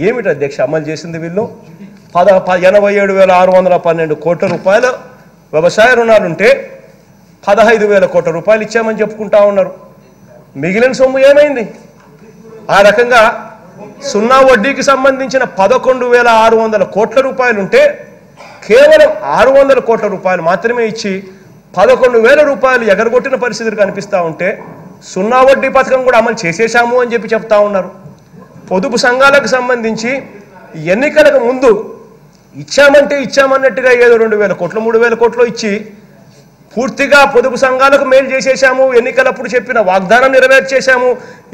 ఏమిటి అధ్యక్ష అమలు చేసింది వీళ్ళు? పద ప- ఎనభై ఏడు వేల ఆరు వందల పన్నెండు కోట్ల రూపాయల వ్యవసాయ రుణాలుంటే పదహైదు వేల కోట్ల రూపాయలు ఇచ్చామని చెప్పుకుంటా ఉన్నారు. మిగిలిన సొమ్ము ఏమైంది? ఆ రకంగా సున్నా వడ్డీకి సంబంధించిన పదకొండు వేల ఆరు వందల కోట్ల రూపాయలు ఉంటే కేవలం ఆరు వందల కోట్ల రూపాయలు మాత్రమే ఇచ్చి పదకొండు వేల రూపాయలు ఎగరగొట్టిన పరిస్థితులు కనిపిస్తూ ఉంటే సున్నా వడ్డీ పథకం కూడా అమలు చేసేశాము అని చెప్పి చెప్తా ఉన్నారు. పొదుపు సంఘాలకు సంబంధించి ఎన్నికలకు ముందు ఇచ్చామంటే ఇచ్చామన్నట్టుగా ఏదో రెండు వేల కోట్లు మూడు వేల కోట్లు ఇచ్చి పూర్తిగా పొదుపు సంఘాలకు మేలు చేసేసాము ఎన్నికలప్పుడు చెప్పిన వాగ్దానం నెరవేర్చేశాము.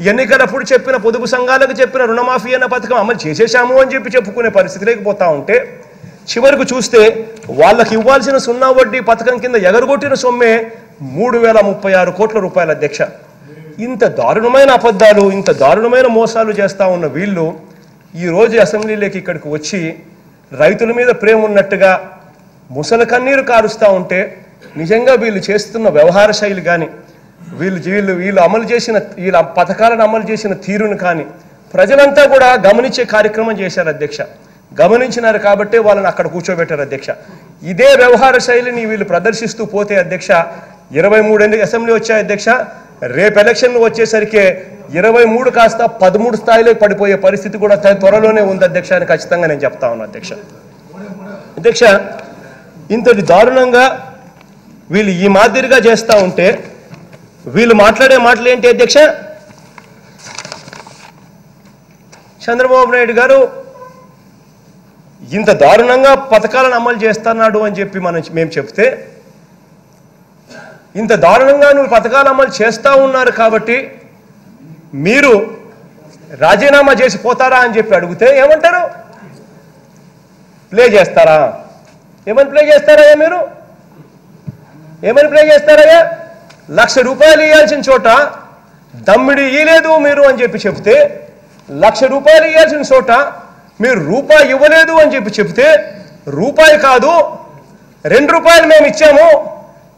ఎన్నికలప్పుడు చెప్పిన పొదుపు సంఘాలకు చెప్పిన రుణమాఫీ అన్న పథకం అమలు చేసేశాము అని చెప్పి చెప్పుకునే పరిస్థితిలోకి పోతా ఉంటే చివరికి చూస్తే వాళ్ళకి ఇవ్వాల్సిన సున్నా వడ్డీ పథకం కింద ఎగరగొట్టిన సొమ్మే మూడు వేల ముప్పై ఆరు కోట్ల రూపాయల అధ్యక్ష. ఇంత దారుణమైన అబద్ధాలు ఇంత దారుణమైన మోసాలు చేస్తూ ఉన్న వీళ్ళు ఈరోజు అసెంబ్లీలోకి ఇక్కడికి వచ్చి రైతుల మీద ప్రేమ ఉన్నట్టుగా ముసల కన్నీరు కారుస్తూ ఉంటే నిజంగా వీళ్ళు చేస్తున్న వ్యవహార శైలి కానీ వీళ్ళు వీళ్ళు వీళ్ళు అమలు చేసిన వీళ్ళ పథకాలను అమలు చేసిన తీరును కానీ ప్రజలంతా కూడా గమనించే కార్యక్రమం చేశారు అధ్యక్ష. గమనించినారు కాబట్టే వాళ్ళని అక్కడ కూర్చోబెట్టారు అధ్యక్ష. ఇదే వ్యవహార శైలిని వీళ్ళు ప్రదర్శిస్తూ పోతే అధ్యక్ష ఇరవై మూడు అసెంబ్లీ వచ్చాయి అధ్యక్ష? రేపు ఎలక్షన్లు వచ్చేసరికి ఇరవై మూడు కాస్త పదమూడు స్థాయిలో పడిపోయే పరిస్థితి కూడా త్వరలోనే ఉంది అధ్యక్ష అని ఖచ్చితంగా నేను చెప్తా ఉన్నా అధ్యక్ష. అధ్యక్ష ఇంతటి దారుణంగా వీళ్ళు ఈ మాదిరిగా చేస్తూ ఉంటే వీళ్ళు మాట్లాడే మాటలు ఏంటి అధ్యక్ష? చంద్రబాబు నాయుడు గారు ఇంత దారుణంగా పథకాలను అమలు చేస్తున్నాడు అని చెప్పి మనం మేము చెప్తే ఇంత దారుణంగా నువ్వు పథకాలు అమలు చేస్తూ ఉన్నారు కాబట్టి మీరు రాజీనామా చేసి పోతారా అని చెప్పి అడిగితే ఏమంటారు? ప్లే చేస్తారా? ఏమని ప్లే చేస్తారయ్యా మీరు? ఏమని ప్లే చేస్తారయ్యా? లక్ష రూపాయలు ఇవ్వాల్సిన చోట దమ్మిడి ఇయ్యలేదు మీరు అని చెప్పి చెప్తే లక్ష రూపాయలు ఇవ్వాల్సిన చోట మీరు రూపాయి ఇవ్వలేదు అని చెప్పి చెప్తే రూపాయి కాదు రెండు రూపాయలు మేము ఇచ్చాము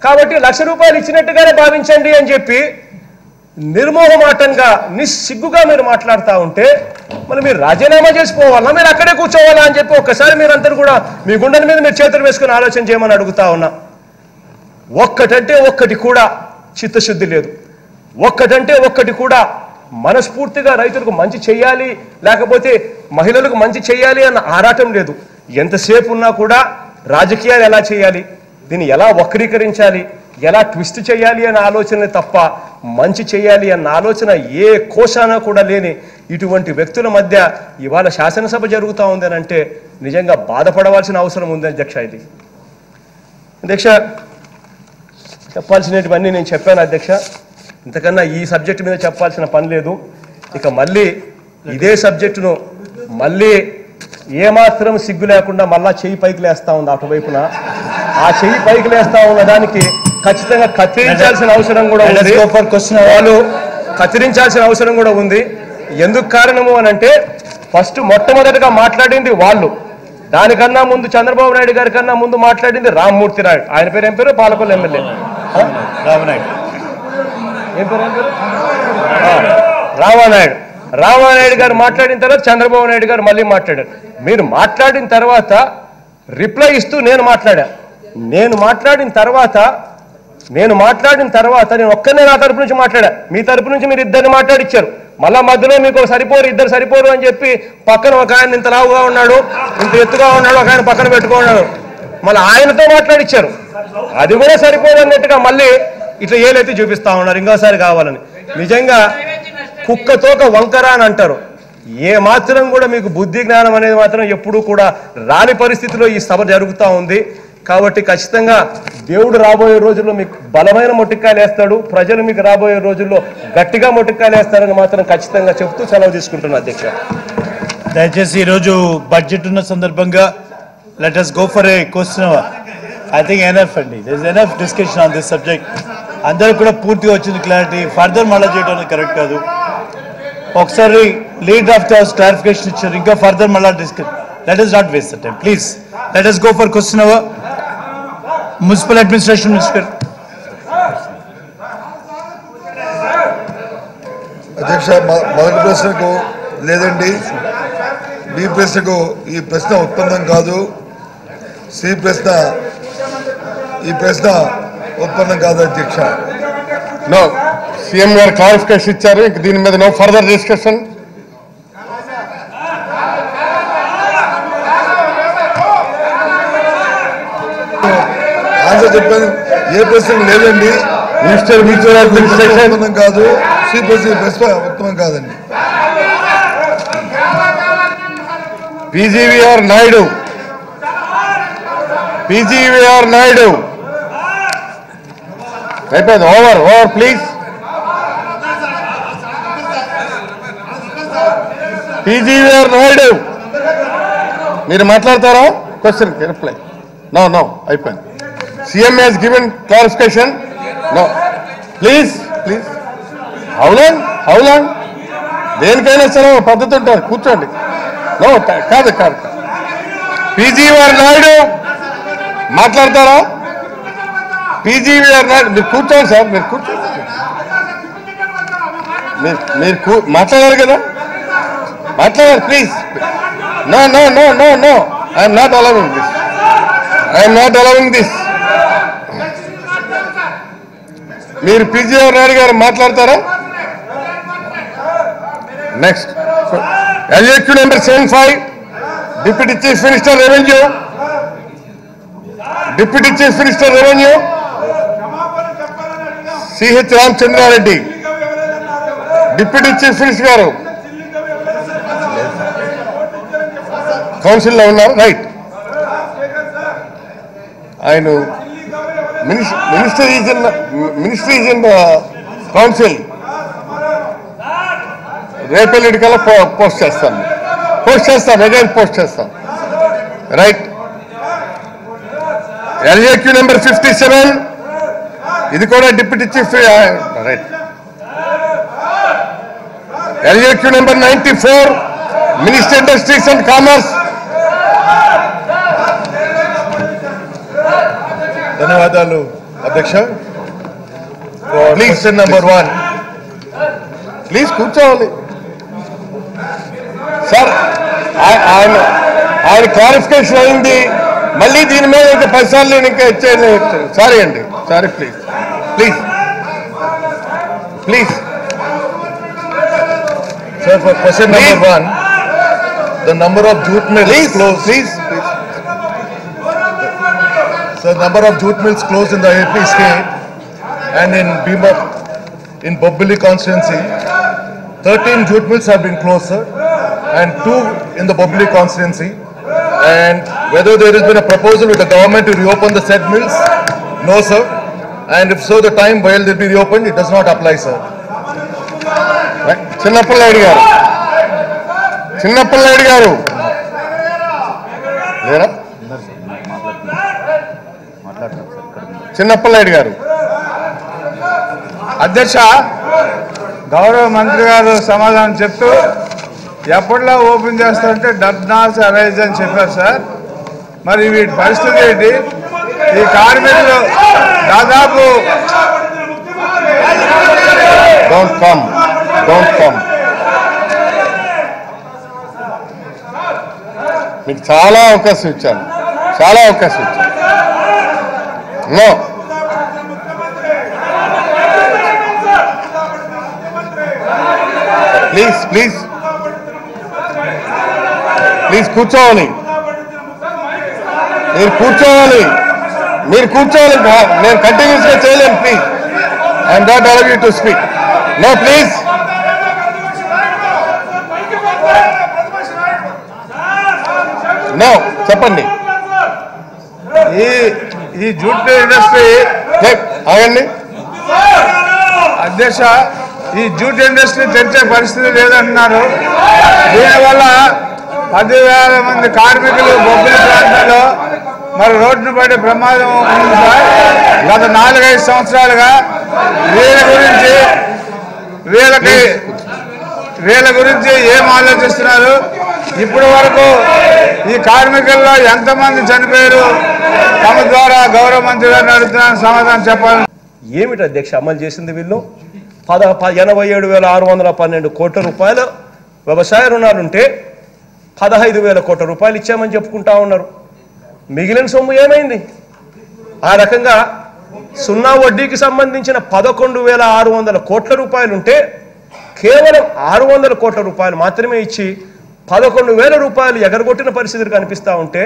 కాబట్టి లక్ష రూపాయలు ఇచ్చినట్టుగానే భావించండి అని చెప్పి నిర్మోహమాటంగా నిస్సిగ్గుగా మీరు మాట్లాడుతూ ఉంటే మరి మీరు రాజీనామా చేసుకోవాలా మీరు అక్కడే కూర్చోవాలా అని చెప్పి ఒక్కసారి మీరందరూ కూడా మీ గుండెల మీద మీరు చేతులు వేసుకుని ఆలోచన చేయమని అడుగుతా ఉన్నా. ఒక్కటంటే ఒక్కటి కూడా చిత్తశుద్ధి లేదు. ఒక్కటంటే ఒక్కటి కూడా మనస్ఫూర్తిగా రైతులకు మంచి చేయాలి లేకపోతే మహిళలకు మంచి చేయాలి అన్న ఆరాటం లేదు. ఎంతసేపు ఉన్నా కూడా రాజకీయాలు ఎలా చేయాలి? దీన్ని ఎలా వక్రీకరించాలి? ఎలా ట్విస్ట్ చేయాలి అనే ఆలోచన తప్ప మంచి చేయాలి అన్న ఆలోచన ఏ కోశాన కూడా లేని ఇటువంటి వ్యక్తుల మధ్య ఇవాళ శాసనసభ జరుగుతూ ఉందని అంటే నిజంగా బాధపడవలసిన అవసరం ఉంది అధ్యక్ష ఇది. అధ్యక్ష చెప్పాల్సినటువన్నీ నేను చెప్పాను అధ్యక్ష. ఇంతకన్నా ఈ సబ్జెక్టు మీద చెప్పాల్సిన పని లేదు. ఇక మళ్ళీ ఇదే సబ్జెక్టును మళ్ళీ ఏమాత్రం సిగ్గు లేకుండా మళ్ళా చెయ్యి పైకి లేస్తా ఉంది అటువైపున. ఆ చెయ్యి పైకి లేస్తా ఉన్న దానికి ఖచ్చితంగా కత్తిరించాల్సిన అవసరం కూడా ఉంది. వాళ్ళు కత్తిరించాల్సిన అవసరం కూడా ఉంది. ఎందుకు కారణము అని అంటే ఫస్ట్ మొట్టమొదటిగా మాట్లాడింది వాళ్ళు. దానికన్నా ముందు చంద్రబాబు నాయుడు గారి కన్నా ముందు మాట్లాడింది రామ్మూర్తి నాయుడు. ఆయన పేరు ఏం పేరు? పాలకొల్లు ఎమ్మెల్యే? రామనాయుడు. ఏం పేరు ఏం పేరు రామానాయుడు. రామానాయుడు గారు మాట్లాడిన తర్వాత చంద్రబాబు నాయుడు గారు మళ్ళీ మాట్లాడారు. మీరు మాట్లాడిన తర్వాత రిప్లై ఇస్తూ నేను మాట్లాడా. నేను మాట్లాడిన తర్వాత నేను మాట్లాడిన తర్వాత నేను ఒక్కనే నా తరపు నుంచి మాట్లాడా. మీ తరపు నుంచి మీరు ఇద్దరిని మాట్లాడిచ్చారు. మళ్ళా మధ్యలో మీకు సరిపోరు ఇద్దరు సరిపోరు అని చెప్పి పక్కన ఒక ఆయన ఇంత లావుగా ఉన్నాడు ఇంత ఎత్తుగా ఉన్నాడు ఒక ఆయన పక్కన పెట్టుకున్నాడు మళ్ళీ ఆయనతో మాట్లాడిచ్చారు. అది కూడా సరిపోదు అన్నట్టుగా మళ్ళీ ఇట్లా ఏలైతే చూపిస్తా ఉన్నారు. ఇంకోసారి కావాలని. నిజంగా కుక్క తోక వంకర అని అంటారు. ఏ మాత్రం కూడా మీకు బుద్ధి జ్ఞానం అనేది మాత్రం ఎప్పుడూ కూడా రాని పరిస్థితిలో ఈ సభ జరుగుతూ ఉంది. కాబట్టి ఖచ్చితంగా దేవుడు రాబోయే రోజుల్లో మీకు బలమైన మొట్టికాయలు వేస్తాడు. ప్రజలు మీకు రాబోయే రోజుల్లో గట్టిగా మొట్టికాయలు వేస్తారని మాత్రం ఖచ్చితంగా చెప్తూ సెలవు తీసుకుంటున్నా అధ్యక్ష. దయచేసి ఈరోజు బడ్జెట్ ఉన్న సందర్భంగా let us go for a question I think enough అండి. This enough discussion on this subject అందరికి కూడా పూర్తిగా వచ్చింది క్లారిటీ ఫర్దర్ మళ్ళీ చేయడం కరెక్ట్ కాదు. ఒకసారి lead of the house clarification ఇచ్చారు. ఇంకా ఫర్దర్ మళ్ళీ discuss let us not waste time please let us go for question hour municipal administration minister అధ్యక్ష మొదటి ప్రశ్నకు లేదండి. బి ప్రశ్నకు ఈ ప్రశ్న ఉత్పన్నం కాదు. సి ప్రశ్న ఈ ప్రశ్న ఉత్పన్నం కాదు అధ్యక్ష. నో సీఎం గారు క్లారిఫికేషన్ ఇచ్చారు ఇంక దీని మీద నో ఫర్దర్ డిస్కషన్ ఆన్సర్ చెప్పాను ఏ ప్రశ్న లేదండి మినిస్టర్ మ్యూచువల్ ప్రశ్న అడ్మినిస్ట్రేషన్ ఉత్పన్నం కాదు సి ప్రశ్న ఈ ప్రశ్న ఉత్తమం కాదండి పీజీవీఆర్ నాయుడు పీజీవీఆర్ నాయుడు అయిపోయింది over over please PGVR Naidu. మీరు మాట్లాడతారా? క్వశ్చన్ రిప్లై నో నో అయిపోయింది. CM has given clarification no please please how long how long దేనికైనా సరే పద్ధతి ఉంటుంది. కూర్చోండి. నో కాదు కాదు P G V R Naidu. మాట్లాడతారా? P G V R Naidu. మీరు కూర్చోండి సార్. మీరు కూర్చోండి. మీరు మీరు మాట్లాడారు కదా. మాట్లాడారు please no no no no no I'm not allowing this I'm not allowing this మీరు పీజీఆర్ నాయుడు గారు మాట్లాడతారా? Next LAQ number seven five deputy chief minister revenue deputy chief minister revenue CH Ramachandra Reddy deputy chief minister గారు. కౌన్సిల్లో ఉన్నారు. Right ఆయన minister is in minister is in council రేపెల్లుడి కల్లా పో- post చేస్తాను. పోస్ట్ చేస్తాం అగైన్ పోస్ట్ చేస్తాం right LAQ number fifty seven ఇది కూడా deputy chief right LAQ number ninety four minister industries and commerce ధన్యవాదాలు. అధ్యక్ష Please, question number one please కూర్చోవాలి. సార్ ఆయ- ఆయన ఆయన క్లారిఫికేషన్ అయింది. మళ్ళీ దీని మీద ఇంకా పది సార్లు నేను ఇంకా ఇచ్చేది సారీ అండి. Sorry please please please sir for question Please. Number one the number of jute mills please close please So the number of jute mills closed in the AP state and in Bima, in Bobbili constituency, 13 jute mills have been closed, sir, and two in the Bobbili constituency. And whether there has been a proposal with the government to reopen the said mills? No, sir. And if so, the time while they'll be reopened, it does not apply, sir. చిన్నపిల్లాడి గారు చిన్నపిల్లాడి గారు లేరా చిన్నప్పలనాయుడు గారు. అధ్యక్ష గౌరవ మంత్రి గారు సమాధానం చెప్తూ ఎప్పట్లో ఓపెన్ చేస్తారంటే డబ్నాస్ అరైజ్ అని చెప్పారు సార్. మరి వీటి పరిస్థితి ఏంటి? ఈ కార్మికులు దాదాపు డోంట్ కమ్ డోంట్ కమ్ మీకు చాలా అవకాశం ఇచ్చాను. చాలా అవకాశం ఇచ్చాను. No please please. ప్లీజ్ కూర్చోవాలి. మీరు కూర్చోవాలి. మీరు కూర్చోవాలి. నేను కంటిన్యూస్గా చేయలేను please. I'm not allow you to speak no please no చెప్పండి. ఈ ఈ జూట్ ఇండస్ట్రీ ఏ- ఆగండి. అధ్యక్ష ఈ జూట్ ఇండస్ట్రీ తెరిచే పరిస్థితి లేదంటున్నారు. దీనివల్ల పదివేల మంది కార్మికులు బొబ్బిలి ప్రాంతాల్లో మరి రోడ్డును పడే ప్రమాదం ఉంది సార్ గత నాలుగైదు సంవత్సరాలుగా వీళ్ళ గురించి వీళ్ళకి వీళ్ళ గురించి ఏం ఆలోచిస్తున్నారు? ఇప్పటి వరకు ఈ కార్మికుల్లో ఎంతమంది చనిపోయారు? తమ ద్వారా గౌరవ మంత్రి గారిని అడుగుతున్నాను సమాధానం చెప్పాలి ఏమిటి అధ్యక్ష అమలు చేసింది వీళ్ళు? పద ప- ఎనభై ఏడు వేల ఆరు వందల పన్నెండు కోట్ల రూపాయలు వ్యవసాయ రుణాలుంటే పదహైదు వేల కోట్ల రూపాయలు ఇచ్చామని చెప్పుకుంటా ఉన్నారు. మిగిలిన సొమ్ము ఏమైంది? ఆ రకంగా సున్నా వడ్డీకి సంబంధించిన పదకొండు వేల ఆరు వందల కోట్ల రూపాయలుంటే కేవలం ఆరు వందల కోట్ల రూపాయలు మాత్రమే ఇచ్చి పదకొండు వేల రూపాయలు ఎగరగొట్టిన పరిస్థితులు కనిపిస్తూ ఉంటే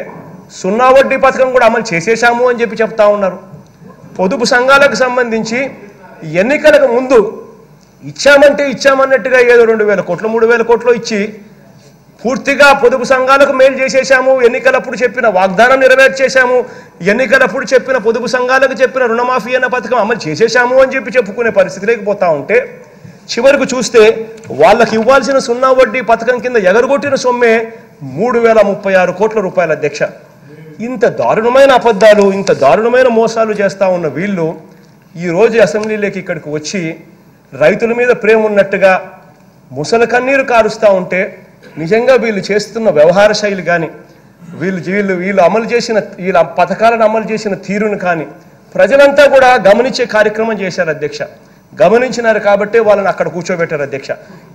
సున్నా వడ్డీ పథకం కూడా అమలు చేసేశాము అని చెప్పి చెప్తా ఉన్నారు. పొదుపు సంఘాలకు సంబంధించి ఎన్నికలకు ముందు ఇచ్చామంటే ఇచ్చామన్నట్టుగా ఏదో రెండు వేల కోట్లు మూడు వేల కోట్లు ఇచ్చి పూర్తిగా పొదుపు సంఘాలకు మేలు చేసేసాము ఎన్నికలప్పుడు చెప్పిన వాగ్దానం నెరవేర్చేశాము ఎన్నికలప్పుడు చెప్పిన పొదుపు సంఘాలకు చెప్పిన రుణమాఫీ అన్న పథకం అమలు చేసేశాము అని చెప్పి చెప్పుకునే పరిస్థితిలోకి పోతా ఉంటే చివరికి చూస్తే వాళ్ళకి ఇవ్వాల్సిన సున్నా వడ్డీ పథకం కింద ఎగరగొట్టిన సొమ్మే మూడు వేల ముప్పై ఆరు కోట్ల రూపాయల అధ్యక్ష. ఇంత దారుణమైన అబద్ధాలు ఇంత దారుణమైన మోసాలు చేస్తూ ఉన్న వీళ్ళు ఈరోజు అసెంబ్లీలోకి ఇక్కడికి వచ్చి రైతుల మీద ప్రేమ ఉన్నట్టుగా ముసలి కన్నీరు కారుస్తూ ఉంటే నిజంగా వీళ్ళు చేస్తున్న వ్యవహార శైలి కానీ వీళ్ళు వీళ్ళు వీళ్ళు అమలు చేసిన వీళ్ళ పథకాలను అమలు చేసిన తీరును కానీ ప్రజలంతా కూడా గమనించే కార్యక్రమం చేశారు అధ్యక్ష. గమనించినారు కాబట్టే వాళ్ళని అక్కడ కూర్చోబెట్టారు అధ్యక్ష.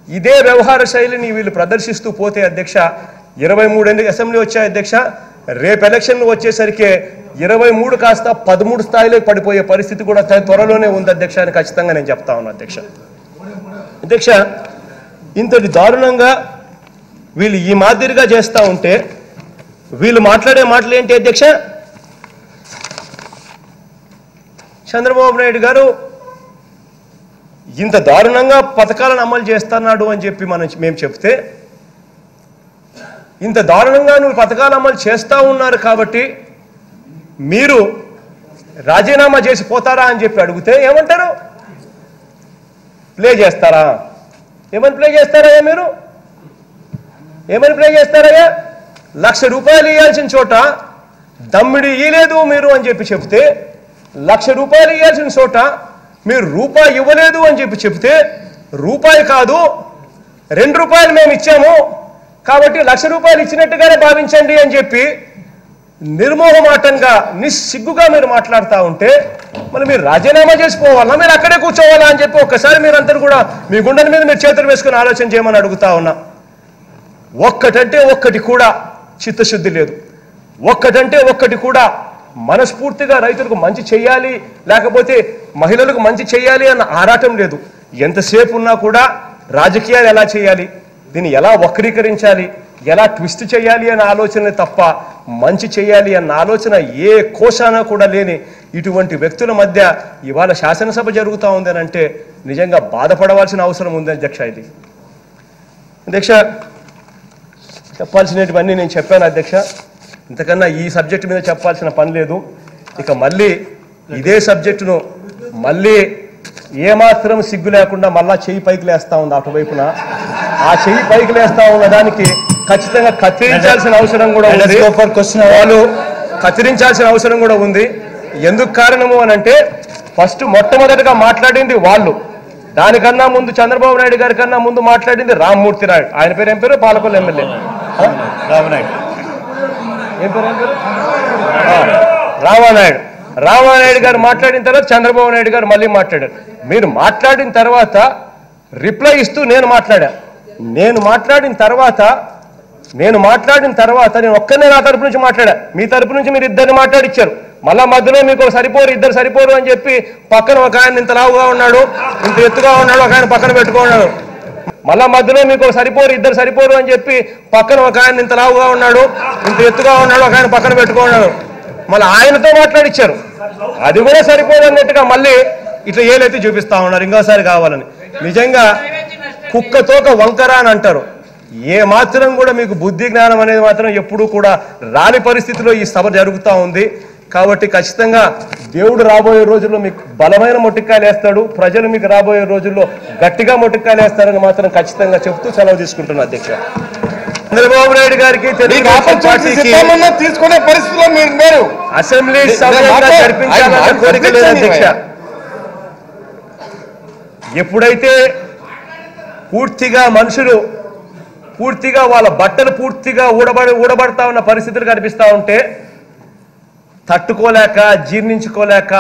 ఇదే వ్యవహార శైలిని వీళ్ళు ప్రదర్శిస్తూ పోతే అధ్యక్ష ఇరవై మూడు అసెంబ్లీ వచ్చాయి అధ్యక్ష రేపు ఎలక్షన్లు వచ్చేసరికి ఇరవై మూడు కాస్త పదమూడు స్థాయిలో పడిపోయే పరిస్థితి కూడా త్వరలోనే ఉంది అధ్యక్ష అని ఖచ్చితంగా నేను చెప్తా ఉన్నాను అధ్యక్ష. అధ్యక్ష ఇంతటి దారుణంగా వీళ్ళు ఈ మాదిరిగా చేస్తూ ఉంటే వీళ్ళు మాట్లాడే మాటలు ఏంటి అధ్యక్ష? చంద్రబాబు నాయుడు గారు ఇంత దారుణంగా పథకాలను అమలు చేస్తున్నాడు అని చెప్పి మనం మేము చెప్తే ఇంత దారుణంగా నువ్వు పథకాలు అమలు చేస్తూ ఉన్నారు కాబట్టి మీరు రాజీనామా చేసి పోతారా అని చెప్పి అడిగితే ఏమంటారు? ప్లే చేస్తారా? ఏమని ప్లే చేస్తారయ్యా మీరు? ఏమని ప్లే చేస్తారయ్యా? లక్ష రూపాయలు ఇవ్వాల్సిన చోట దమ్మిడి ఇయ్యలేదు మీరు అని చెప్పి చెప్తే లక్ష రూపాయలు ఇవ్వాల్సిన చోట మీరు రూపాయి ఇవ్వలేదు అని చెప్పి చెప్తే రూపాయి కాదు రెండు రూపాయలు మేము ఇచ్చాము కాబట్టి లక్ష రూపాయలు ఇచ్చినట్టుగానే భావించండి అని చెప్పి నిర్మోహమాటంగా నిస్సిగ్గుగా మీరు మాట్లాడుతూ ఉంటే మరి మీరు రాజీనామా చేసుకోవాలా? మీరు అక్కడే కూర్చోవాలా అని చెప్పి ఒక్కసారి మీరందరూ కూడా మీ గుండెల మీద మీరు చేతులు వేసుకుని ఆలోచన చేయమని అడుగుతా ఉన్నా. ఒక్కటంటే ఒక్కటి కూడా చిత్తశుద్ధి లేదు. ఒక్కటంటే ఒక్కటి కూడా మనస్ఫూర్తిగా రైతులకు మంచి చేయాలి లేకపోతే మహిళలకు మంచి చేయాలి అన్న ఆరాటం లేదు. ఎంతసేపు ఉన్నా కూడా రాజకీయాలు ఎలా చేయాలి? దీన్ని ఎలా వక్రీకరించాలి? ఎలా ట్విస్ట్ చేయాలి అనే ఆలోచన తప్ప మంచి చేయాలి అన్న ఆలోచన ఏ కోశానా కూడా లేని ఇటువంటి వ్యక్తుల మధ్య ఇవాళ శాసనసభ జరుగుతూ ఉందని అంటే నిజంగా బాధపడవలసిన అవసరం ఉంది అధ్యక్ష ఇది. అధ్యక్ష చెప్పాల్సినటువన్నీ నేను చెప్పాను అధ్యక్ష. ఇంతకన్నా ఈ సబ్జెక్ట్ మీద చెప్పాల్సిన పని లేదు. ఇక మళ్ళీ ఇదే సబ్జెక్టును మళ్ళీ ఏమాత్రం సిగ్గు లేకుండా మళ్ళా చెయ్యి పైకి లేస్తా ఉంది అటువైపున. ఆ చెయ్యి పైకి లేస్తా ఉన్న దానికి ఖచ్చితంగా కత్తిరించాల్సిన అవసరం కూడా ఉంది. వాళ్ళు కత్తిరించాల్సిన అవసరం కూడా ఉంది. ఎందుకు కారణము అని అంటే ఫస్ట్ మొట్టమొదటిగా మాట్లాడింది వాళ్ళు. దానికన్నా ముందు చంద్రబాబు నాయుడు గారి కన్నా ముందు మాట్లాడింది రామ్మూర్తి నాయుడు. ఆయన పేరు ఏం పేరు? పాలకొల్లు ఎమ్మెల్యే. రామనాయుడు. ఏం పేరు ఏం పేరు రామానాయుడు. రామానాయుడు గారు మాట్లాడిన తర్వాత చంద్రబాబు నాయుడు గారు మళ్ళీ మాట్లాడారు. మీరు మాట్లాడిన తర్వాత రిప్లై ఇస్తూ నేను మాట్లాడా. నేను మాట్లాడిన తర్వాత నేను మాట్లాడిన తర్వాత నేను ఒక్కనే నా తరపు నుంచి మాట్లాడా. మీ తరపు నుంచి మీరు ఇద్దరిని మాట్లాడిచ్చారు. మళ్ళా మధ్యలో మీకు సరిపోరు ఇద్దరు సరిపోరు అని చెప్పి పక్కన ఒక ఆయన ఇంత లావుగా ఉన్నాడు ఇంత ఎత్తుగా ఉన్నాడు ఒక ఆయన పక్కన పెట్టుకున్నాడు మళ్ళా మధ్యలో మీకు సరిపోరు ఇద్దరు సరిపోరు అని చెప్పి పక్కన ఒక ఆయన ఇంత లావుగా ఉన్నాడు ఇంత ఎత్తుగా ఉన్నాడు ఒక ఆయన పక్కన పెట్టుకున్నాడు మళ్ళీ ఆయనతో మాట్లాడిచ్చారు. అది కూడా సరిపోదు అన్నట్టుగా మళ్ళీ ఇట్లా ఏలైతే చూపిస్తా ఉన్నారు ఇంకోసారి కావాలని. నిజంగా కుక్కతోక వంకర అని అంటారు. ఏ మాత్రం కూడా మీకు బుద్ధి జ్ఞానం అనేది మాత్రం ఎప్పుడూ కూడా రాని పరిస్థితిలో ఈ సభ జరుగుతూ ఉంది. కాబట్టి ఖచ్చితంగా దేవుడు రాబోయే రోజుల్లో మీకు బలమైన మొట్టికాయలు వేస్తాడు. ప్రజలు మీకు రాబోయే రోజుల్లో గట్టిగా మొట్టికాయలు వేస్తారని మాత్రం ఖచ్చితంగా చెప్తూ సెలవు తీసుకుంటున్నాను అధ్యక్ష. చంద్రబాబు నాయుడు గారికి తీసుకునే పరిస్థితిలో మీరు లేరు. అసెంబ్లీ కోరిక లేదు అధ్యక్ష. ఎప్పుడైతే పూర్తిగా మనుషులు పూర్తిగా వాళ్ళ బట్టలు పూర్తిగా ఊడబడి ఊడబడతా ఉన్న పరిస్థితులు కనిపిస్తా ఉంటే తట్టుకోలేక జీర్ణించుకోలేక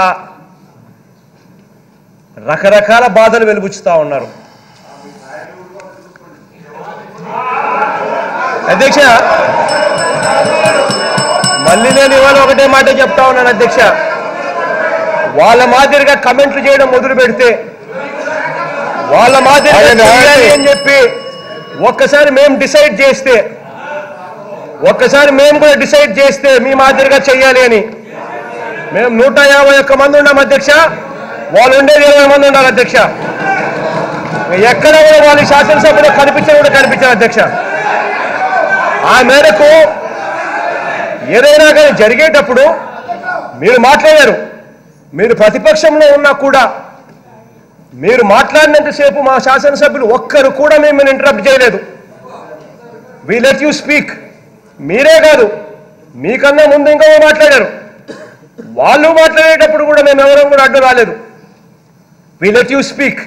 రకరకాల బాధలు వెలుబుచ్చుతా ఉన్నారు. అధ్యక్ష మళ్ళీ నేను ఇవాళ ఒకటే మాట చెప్తా ఉన్నాను అధ్యక్ష. వాళ్ళ మాదిరిగా కమెంట్లు చేయడం మొదలు పెడితే వాళ్ళ మాదిరిగా అని చెప్పి ఒక్కసారి మేము డిసైడ్ చేస్తే ఒక్కసారి మేము కూడా డిసైడ్ చేస్తే మీ మాదిరిగా చెయ్యాలి అని. మేము నూట యాభై ఒక్క మంది ఉన్నాం అధ్యక్ష. వాళ్ళు ఉండేది ఇరవై మంది ఉండాలి అధ్యక్ష. ఎక్కడ కూడా వాళ్ళ శాసనసభలో కనిపించడం కూడా కనిపించారు అధ్యక్ష. ఆ మేరకు ఏదైనా కానీ జరిగేటప్పుడు మీరు మాట్లాడారు. మీరు ప్రతిపక్షంలో ఉన్నా కూడా మీరు మాట్లాడినంతసేపు మా శాసనసభ్యులు ఒక్కరు కూడా మిమ్మల్ని ఇంటరప్ట్ చేయలేదు. వి లెట్ యూ స్పీక్ మీరే కాదు మీకన్నా ముందు ఇంకా మాట్లాడారు. వాళ్ళు మాట్లాడేటప్పుడు కూడా మేము ఎవరం కూడా అడ్డు రాలేదు. వి లెట్ యూ స్పీక్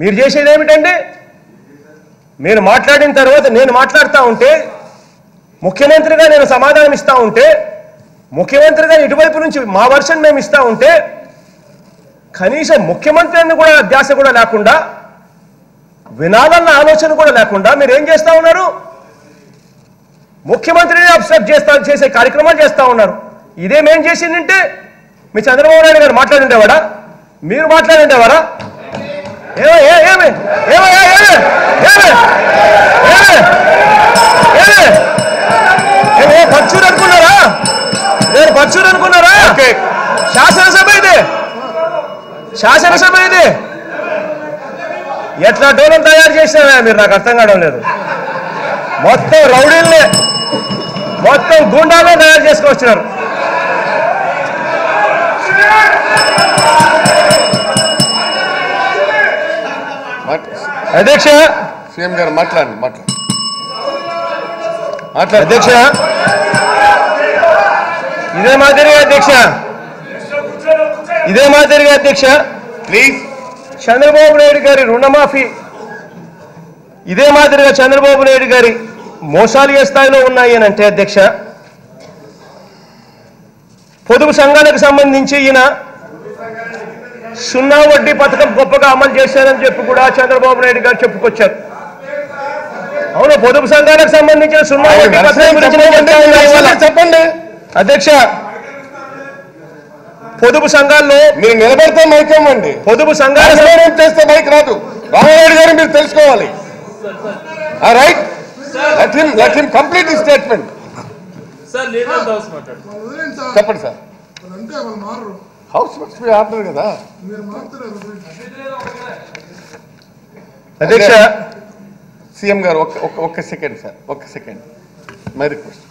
మీరు చేసేది ఏమిటంటే మీరు మాట్లాడిన తర్వాత నేను మాట్లాడుతూ ఉంటే ముఖ్యమంత్రిగా నేను సమాధానం ఇస్తూ ఉంటే ముఖ్యమంత్రిగా ఇటువైపు నుంచి మా వర్షన్ మేము ఇస్తా ఉంటే కనీసం ముఖ్యమంత్రి అని కూడా ధ్యాస కూడా లేకుండా వినాలన్న ఆలోచన కూడా లేకుండా మీరు ఏం చేస్తూ ఉన్నారు? ముఖ్యమంత్రిని అబ్సర్వ్ చేస్తా చేసే కార్యక్రమాలు చేస్తూ ఉన్నారు. ఇదేమేం చేసిందంటే మీ చంద్రబాబు నాయుడు గారు మాట్లాడిండేవాడా మీరు మాట్లాడిండేవారా పచ్చూరు అనుకున్నారా? నేను పచ్చూరు అనుకున్నారా? శాసనసభ ఇది. శాసనసభ ఇది. ఎట్లా డోలం తయారు చేసినారా మీరు నాకు అర్థం కావడం లేదు. మొత్తం రౌడీల్ని మొత్తం గుండాలే తయారు చేసుకొచ్చినారు. అధ్యక్ష! సీఎం గారు మాట్లాడండి మాట్లాడండి. మాట్లాడండి అధ్యక్ష! ఇదే మాదిరిగా అధ్యక్ష! ఇదే మాదిరిగా అధ్యక్ష! ప్లీజ్. చంద్రబాబు నాయుడు గారి రుణమాఫీ. ఇదే మాదిరిగా చంద్రబాబు నాయుడు గారి మోసాలు ఏ స్థాయిలో ఉన్నాయి అని అంటే అధ్యక్ష పొదుపు సంఘాలకు సంబంధించి ఈయన సున్నా వడ్డీ పథకం గొప్పగా అమలు చేశారని చెప్పి కూడా చంద్రబాబు నాయుడు గారు చెప్పుకొచ్చారు. అవును పొదుపు సంఘాలకు సంబంధించిన సున్నా ఆయన వడ్డీ పథకం వెర్షన్ గురించి నేను చెప్పండి, అధ్యక్ష పొదుపు సంఘాల్లో మీరు నిలబడితే మైక్ ఇవ్వండి. పొదుపు సంఘాల చేస్తే మైక్ రాదు. రామారెడ్డి గారు మీరు తెలుసుకోవాలి. Right let him let him complete statement చెప్పండి సార్. అంతే వాళ్ళు మారరు. హౌస్ మస్ట్ బి ఆర్డర్ కదా. అధ్యక్ష సీఎం గారు ఒక్క సెకండ్ సార్ ఒక్క సెకండ్. మై రిక్వెస్ట్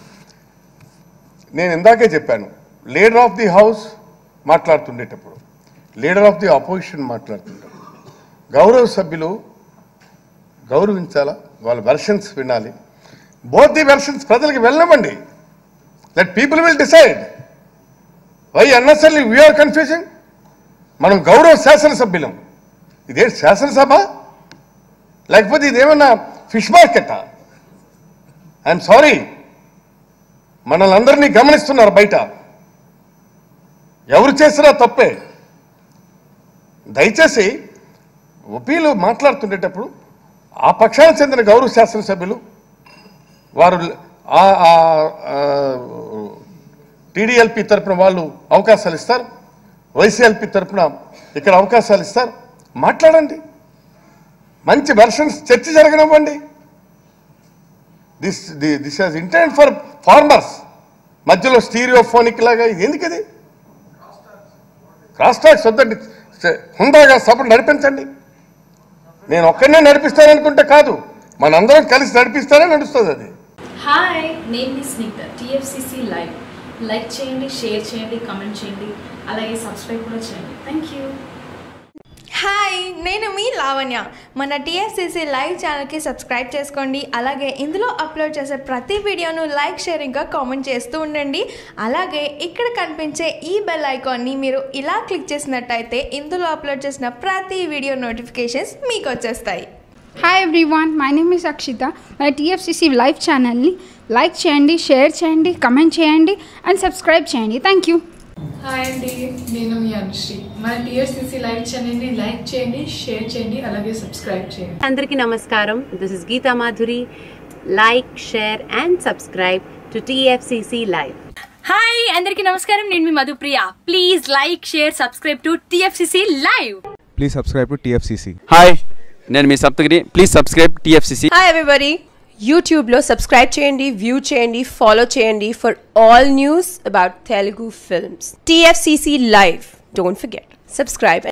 నేను ఇందాకే చెప్పాను లీడర్ ఆఫ్ ది హౌస్ మాట్లాడుతుండేటప్పుడు లీడర్ ఆఫ్ ది అపోజిషన్ మాట్లాడుతుంటారు గౌరవ సభ్యులు గౌరవించాలా? వాళ్ళ వెర్షన్స్ వినాలి. బోత్ ది వెర్షన్స్ ప్రజలకు వెళ్ళమండి let people will decide why unnecessarily we are confusing మనం గౌరవ శాసనసభ్యులం. ఇదే శాసనసభ? లేకపోతే ఇదేమన్నా ఫిష్ మార్కెటా ఐఎమ్ సారీ మనల్ని అందరినీ గమనిస్తున్నారు బయట. ఎవరు చేసినా తప్పే. దయచేసి ఒపీలు మాట్లాడుతుండేటప్పుడు ఆ పక్షానికి చెందిన గౌరవ శాసనసభ్యులు వారు టీడీఎల్పీ తరపున వాళ్ళు అవకాశాలు ఇస్తారు వైసీఎల్పీ తరపున ఇక్కడ అవకాశాలు ఇస్తారు. మాట్లాడండి. మంచి వెర్షన్స్ చర్చ జరగనివ్వండి. This this has intent for farmers మధ్యలో స్టీరియోఫోనిక్ లాగా ఎందుకు ఇది? క్రాస్ టాక్స్ వద్దండి. హుందాగా సభ నడిపించండి. నేను ఒక్కడనే నడిపిస్తాననుకుంటే కాదు. మనందరం కలిసి నడిపిస్తానే నడుస్తుంది అది. హాయ్ నేను మీ స్నిగ్ధ టిఎఫ్సిసి లైవ్ లైక్ చేయండి షేర్ చేయండి కమెంట్ చేయండి అలాగే సబ్స్క్రైబ్ కూడా చేయండి. థ్యాంక్ యూ హాయ్ నేను మీ లావణ్య. మన టీఎస్సీసీ లైవ్ ఛానల్కి సబ్స్క్రైబ్ చేసుకోండి. అలాగే ఇందులో అప్లోడ్ చేసే ప్రతి వీడియోను లైక్ షేరింగ్గా కామెంట్ చేస్తూ ఉండండి. అలాగే ఇక్కడ కనిపించే ఈ బెల్ ఐకాన్ని మీరు ఇలా క్లిక్ చేసినట్టయితే ఇందులో అప్లోడ్ చేసిన ప్రతి వీడియో నోటిఫికేషన్స్ మీకు వచ్చేస్తాయి. Hi everyone my name is Akshitha మన టీఎఫ్సిసి లైవ్ ఛానల్ని లైక్ చేయండి షేర్ చేయండి కమెంట్ చేయండి అండ్ సబ్స్క్రైబ్ చేయండి. Thank you. హాయ్ అండి నేను మీ అనుశ్రీ. మన టీఎస్సీసీ లైవ్ ఛానల్ని లైక్ చేయండి షేర్ చేయండి అలాగే సబ్స్క్రైబ్ చేయండి. అందరికీ నమస్కారం. This is Geetha Madhuri like, share, and subscribe to TFCC Live. Hi అందరికీ నమస్కారం. నేను మీ Madhupriya. Please like share subscribe to TFCC live Please subscribe to TFCC. Hi నేను మీ Saptagiri. Please subscribe TFCC hi everybody యూట్యూబ్లో subscribe చేయండి view చేయండి follow చేయండి for all news about Telugu films TFCC live don't forget subscribe